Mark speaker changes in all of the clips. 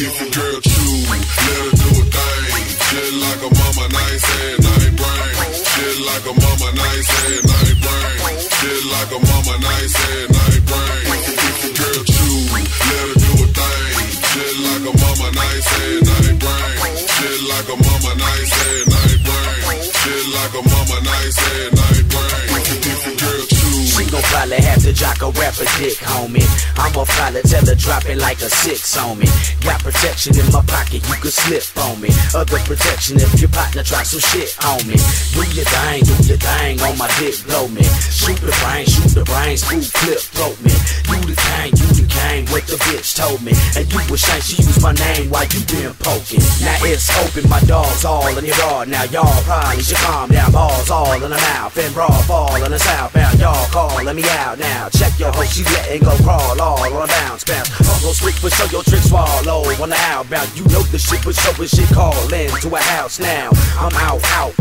Speaker 1: different girl choose. Let her do a thing. Just like a mama, nice head, nice brain. Just like a mama, nice head, nice brain. Just like a mama, nice head, nice brain. Different girl choose. Let her do a thing. Just like a mama, nice head, nice brain. Just like a mama, nice head, nice brain. Just like a mama, nice head, nice brain.
Speaker 2: Gon' probably have to jock a rapper dick, homie. I'ma probably tell her drop it like a six on me. Got protection in my pocket, you could slip on me. Other protection if your partner try some shit on me. Do your thing, on my dick, blow me. Shoot the brain, shoot the brain, school clip, throat me. You the king, you the king, what the bitch told me. And you was shame she used my name while you been poking. Now it's open, my dog's all in your yard. Now y'all probably should calm down, balls all in the mouth. And raw fall in the southbound, y'all calling me out now. Check your hoe, she letting go crawl all on a bounce, bounce. Uncle streak for show your tricks swallow on the outbound. You know the shit but show the shit call in to a house now. I'm out, out,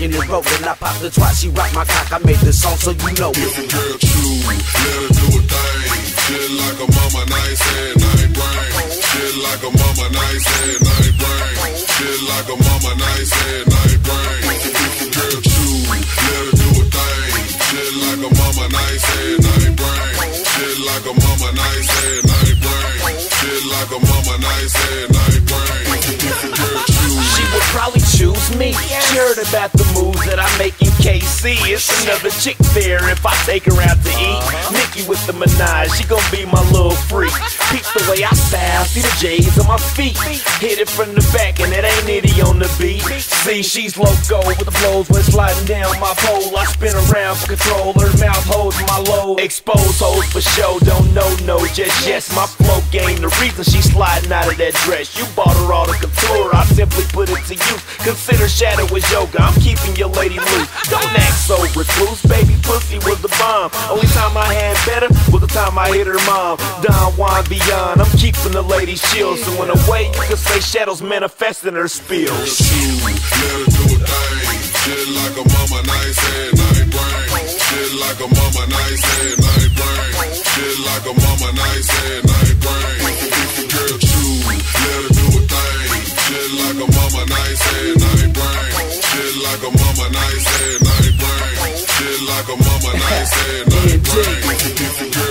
Speaker 2: rocking and rolling. I pop the twat, she rock my cock. I made the song so you know it.
Speaker 1: Different girl choose. Let her do a thing. Just like a mama, nice head, nice brain. Just like a mama, nice head, nice brain. Just like a mama, nice head, nice brain. Different girl choose. Let her do a thing. Just like a mama, nice head, nice brain. Just like a mama, nice head, nice brain. Just like a mama, nice head, nice brain. Different girl choose.
Speaker 3: She would probably me. She heard about the moves that I make in KC. It's another chick there if I take her out to eat. Uh-huh. Nicki with the Minaj, she gon' be my little freak. Peep the way I style, see the J's on my feet. Hit it from the back and it ain't nitty on the beat. See, she's loco with the flows when sliding down my pole. I spin around for control, her mouth holds my load. Expose hoes for show, don't know, no, just yes. My flow game, the reason she's sliding out of that dress. You bought her all the couture, I simply put it to use. Consider shadow as yoga, I'm keeping your lady loose. Don't act so recluse, baby pussy was the bomb. Only time I had better was the time I hit her mom. Don Juan beyond, I'm keeping the lady chill. So in a way, you could say shadows manifesting her spills.
Speaker 1: shoes. Let her do a thing. Just like a mama, nice head, night brain. Shit like a mama, nice head, night brain. Shit like a mama, nice head, night brain. Girl choose. Let her do a thing. Just like a mama, nice head, nice Just like a mama, nice head, nice brain. Just like a mama, nice head, nice brain. Different girl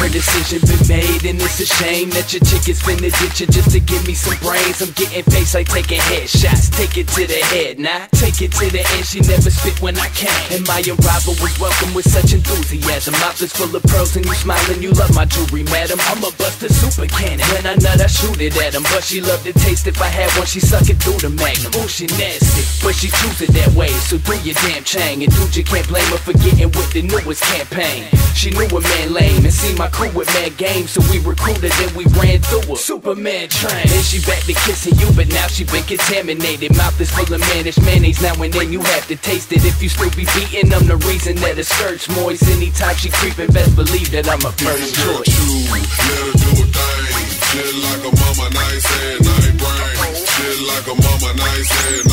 Speaker 4: Her decision been made, and it's a shame that your chick finna ditch you just to give me some brains. I'm getting face like taking headshots. Take it to the head, now take it to the end. She never spit when I can. And my arrival was welcome with such enthusiasm. Mouth is full of pearls, and you smiling, you love my jewelry, madam. I'm a buster super cannon. When I nut, I shoot it at him. But she loved the taste. If I had one, she suck it through the magnum. Oh, she nasty, but she choose it that way. So do your damn chang. And dude, you can't blame her for getting with the newest campaign. She knew a man lame and see my crew with mad games, so we recruited and we ran through her. Superman train. Then she back to kissing you, but now she been contaminated. Mouth is full of managed mayonnaise. Now and then you have to taste it. If you still be beating, I'm the reason that her skirt's moist. Anytime she creeping, best believe that I'm a first choice.
Speaker 1: Let her do a thing. Just like a mama, nice head, nice brain. Just like a mama, nice head,